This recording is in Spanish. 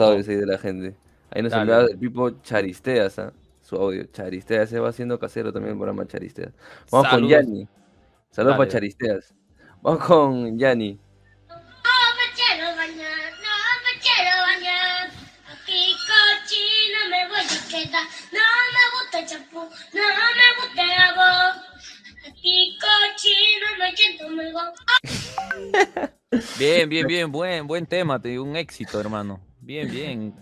audios ahí de la gente. Ahí nos Dale. enviaba el Pipo Charisteas, ¿ah? Su audio. Charisteas, se va haciendo casero también el programa Charisteas. Vamos con. Yanni. Saludos para Charisteas. Vamos con Yanni. No me gusta el champú, no me gusta el jabón. Aquí cochina me siento. Bien, bien, bien, buen, buen tema, te digo, un éxito, hermano. Bien, bien.